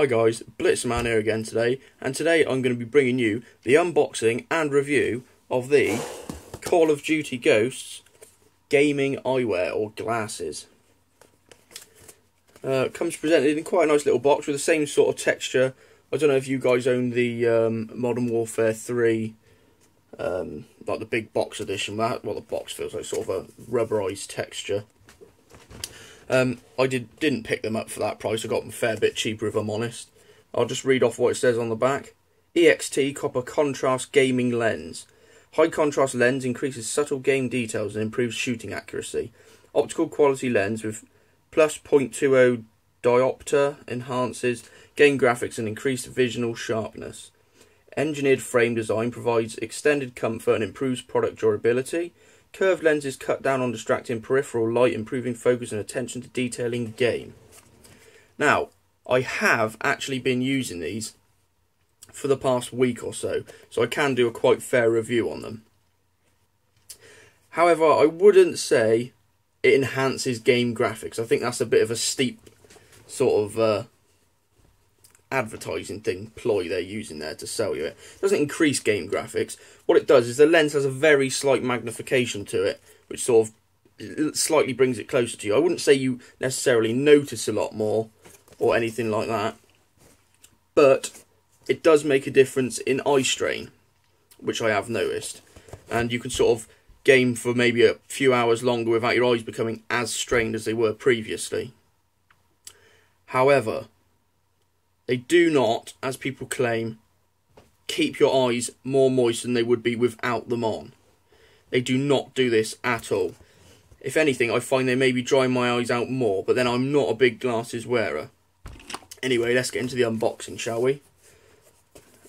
Hi guys, Blitzerman here again today, and today I'm going to be bringing you the unboxing and review of the Call of Duty Ghosts gaming eyewear or glasses. Uh, comes presented in quite a nice little box with the same sort of texture. I don't know if you guys own the um, Modern Warfare 3, um, like the big box edition, that well the box feels like, sort of a rubberized texture. Um, I did, didn't pick them up for that price. I got them a fair bit cheaper, if I'm honest. I'll just read off what it says on the back. EXT Copper Contrast Gaming Lens. High contrast lens increases subtle game details and improves shooting accuracy. Optical quality lens with plus 0.20 diopter enhances game graphics and increased visual sharpness. Engineered frame design provides extended comfort and improves product durability. Curved lenses cut down on distracting peripheral light, improving focus and attention to detail in game. Now, I have actually been using these for the past week or so, so I can do a quite fair review on them. However, I wouldn't say it enhances game graphics. I think that's a bit of a steep sort of uh, advertising thing ploy they're using there to sell you it. it. doesn't increase game graphics. What it does is the lens has a very slight magnification to it, which sort of slightly brings it closer to you. I wouldn't say you necessarily notice a lot more or anything like that, but it does make a difference in eye strain, which I have noticed. And you can sort of game for maybe a few hours longer without your eyes becoming as strained as they were previously. However, they do not, as people claim, keep your eyes more moist than they would be without them on. They do not do this at all. If anything, I find they maybe dry my eyes out more, but then I'm not a big glasses wearer. Anyway, let's get into the unboxing, shall we?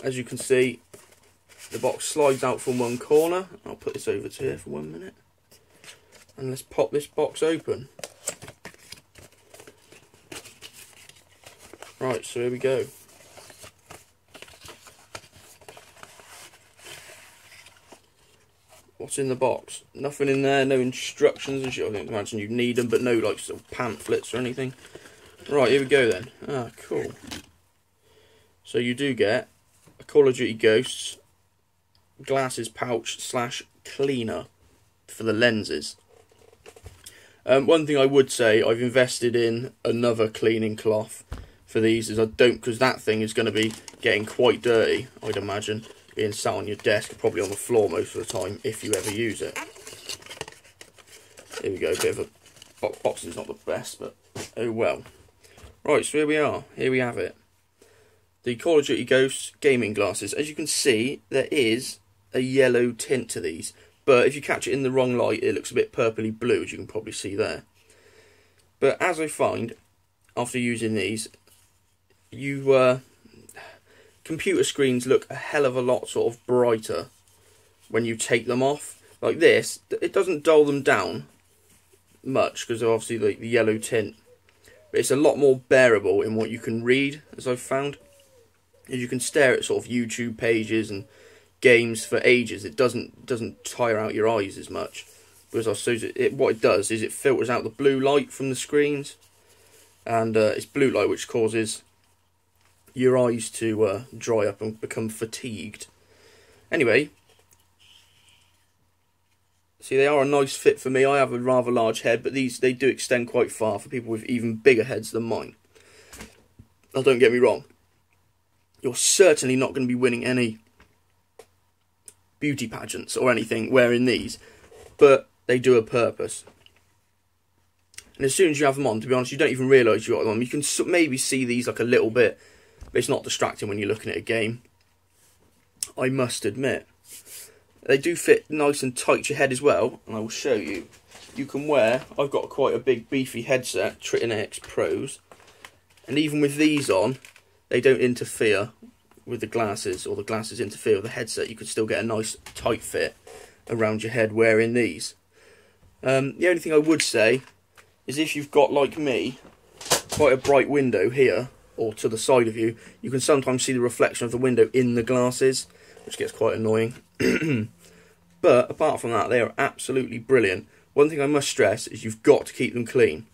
As you can see, the box slides out from one corner. I'll put this over to here for one minute. And let's pop this box open. Right, so here we go. What's in the box? Nothing in there, no instructions and shit. I don't imagine you'd need them, but no like sort of pamphlets or anything. Right, here we go then. Ah, cool. So you do get a Call of Duty Ghosts glasses pouch slash cleaner for the lenses. Um, one thing I would say, I've invested in another cleaning cloth for these is I don't because that thing is going to be getting quite dirty I'd imagine being sat on your desk probably on the floor most of the time if you ever use it. Here we go bit of a boxing's not the best but oh well. Right so here we are here we have it. The Call of Duty Ghosts gaming glasses. As you can see there is a yellow tint to these but if you catch it in the wrong light it looks a bit purpley blue as you can probably see there. But as I find after using these you uh, computer screens look a hell of a lot sort of brighter when you take them off. Like this, it doesn't dull them down much because obviously like the yellow tint, but it's a lot more bearable in what you can read, as I've found. As you can stare at sort of YouTube pages and games for ages, it doesn't doesn't tire out your eyes as much. Because I suppose it, it, what it does is it filters out the blue light from the screens, and uh, it's blue light which causes your eyes to uh, dry up and become fatigued. Anyway, see they are a nice fit for me. I have a rather large head, but these they do extend quite far for people with even bigger heads than mine. Now don't get me wrong, you're certainly not going to be winning any beauty pageants or anything wearing these, but they do a purpose. And as soon as you have them on, to be honest, you don't even realise you've got them on. You can maybe see these like a little bit but it's not distracting when you're looking at a game. I must admit. They do fit nice and tight to your head as well, and I will show you. You can wear, I've got quite a big beefy headset, Tritton X Pros, and even with these on, they don't interfere with the glasses, or the glasses interfere with the headset. You could still get a nice tight fit around your head wearing these. Um, the only thing I would say is if you've got, like me, quite a bright window here, or to the side of you, you can sometimes see the reflection of the window in the glasses, which gets quite annoying. but apart from that, they are absolutely brilliant. One thing I must stress is you've got to keep them clean.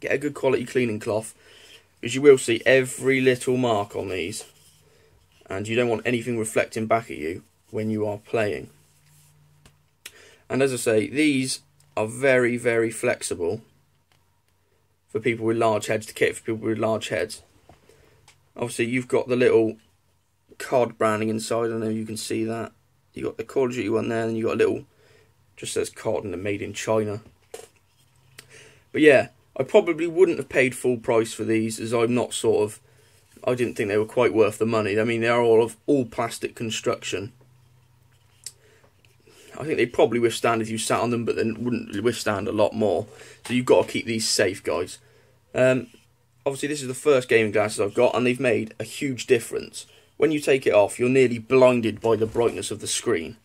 Get a good quality cleaning cloth. because you will see every little mark on these and you don't want anything reflecting back at you when you are playing. And as I say, these are very, very flexible for people with large heads, to kit for people with large heads. Obviously, you've got the little COD branding inside, I know you can see that. you got the Call of Duty one there, and you got a little, just says COD and made in China. But yeah, I probably wouldn't have paid full price for these, as I'm not sort of I didn't think they were quite worth the money. I mean, they are all of all plastic construction. I think they probably withstand if you sat on them, but then wouldn't withstand a lot more. So you've got to keep these safe, guys. Um, obviously, this is the first gaming glasses I've got, and they've made a huge difference. When you take it off, you're nearly blinded by the brightness of the screen.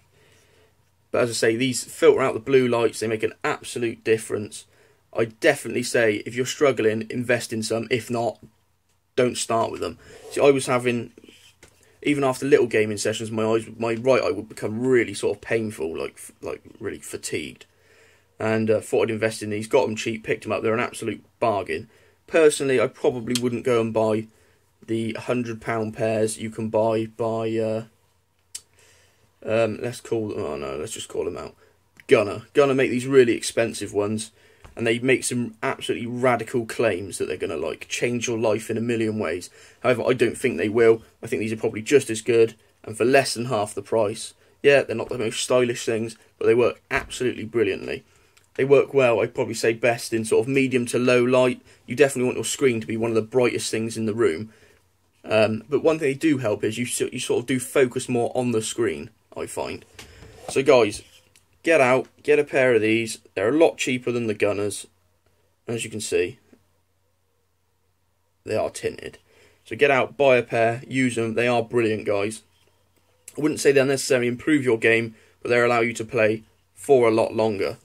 But as I say, these filter out the blue lights. They make an absolute difference. I definitely say if you're struggling, invest in some. If not, don't start with them. See, I was having, even after little gaming sessions, my eyes, my right eye would become really sort of painful, like like really fatigued. And uh, thought I'd invest in these. Got them cheap, picked them up. They're an absolute bargain. Personally, I probably wouldn't go and buy the hundred pound pairs you can buy by. Uh, um, let's call them. Oh no, let's just call them out. Gunnar. Gunnar make these really expensive ones and they make some absolutely radical claims that they're going to like change your life in a million ways. However, I don't think they will. I think these are probably just as good and for less than half the price. Yeah, they're not the most stylish things, but they work absolutely brilliantly. They work well, I'd probably say best in sort of medium to low light. You definitely want your screen to be one of the brightest things in the room. Um, but one thing they do help is you, you sort of do focus more on the screen, I find. So guys, get out, get a pair of these. They're a lot cheaper than the Gunnars, As you can see, they are tinted. So get out, buy a pair, use them. They are brilliant, guys. I wouldn't say they'll necessarily improve your game, but they allow you to play for a lot longer.